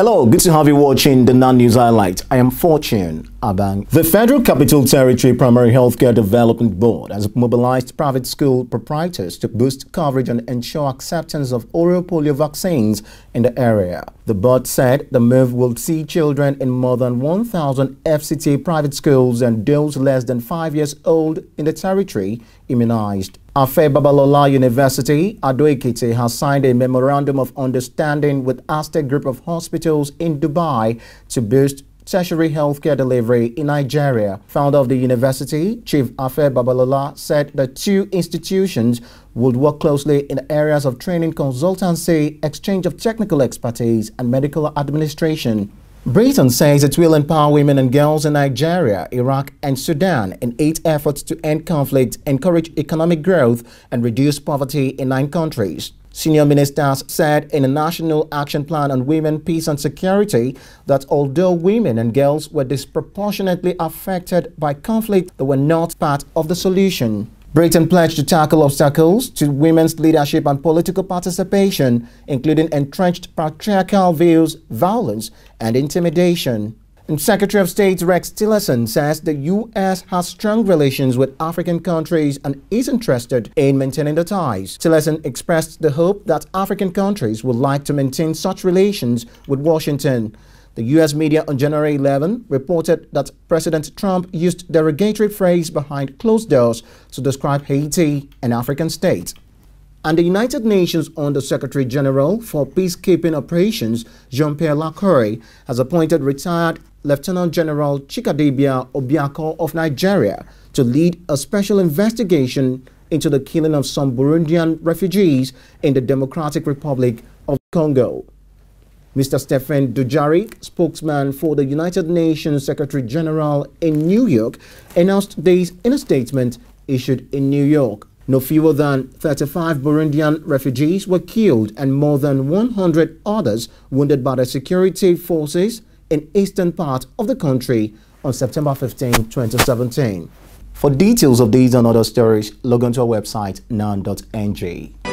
Hello, good to have you watching the NAN News Highlight. I am Fortune Abang. The Federal Capital Territory Primary Healthcare Development Board has mobilized private school proprietors to boost coverage and ensure acceptance of oral polio vaccines in the area. The board said the move will see children in more than 1,000 FCT private schools and those less than 5 years old in the territory immunized. Afe Babalola University, Ado-Ekiti has signed a memorandum of understanding with Aster Group of Hospitals in Dubai to boost tertiary healthcare delivery in Nigeria. Founder of the university, Chief Afe Babalola, said the two institutions would work closely in areas of training consultancy, exchange of technical expertise, and medical administration. Britain says it will empower women and girls in Nigeria, Iraq, and Sudan in eight efforts to end conflict, encourage economic growth, and reduce poverty in nine countries. Senior ministers said in a national action plan on women, peace, and security that although women and girls were disproportionately affected by conflict, they were not part of the solution. Britain pledged to tackle obstacles to women's leadership and political participation, including entrenched patriarchal views, violence, and intimidation. And Secretary of State Rex Tillerson says the U.S. has strong relations with African countries and is interested in maintaining the ties. Tillerson expressed the hope that African countries would like to maintain such relations with Washington. The U.S. media on January 11 reported that President Trump used derogatory phrase behind closed doors to describe Haiti, an African state. And the United Nations Under Secretary General for Peacekeeping Operations, Jean-Pierre Lacroix, has appointed retired Lieutenant General Chikadibia Obiakor of Nigeria to lead a special investigation into the killing of some Burundian refugees in the Democratic Republic of Congo. Mr. Stephen Dujarric, spokesman for the United Nations Secretary General in New York, announced this in a statement issued in New York. No fewer than 35 Burundian refugees were killed and more than 100 others wounded by the security forces in eastern part of the country on September 15, 2017. For details of these and other stories, log on to our website, nan.ng.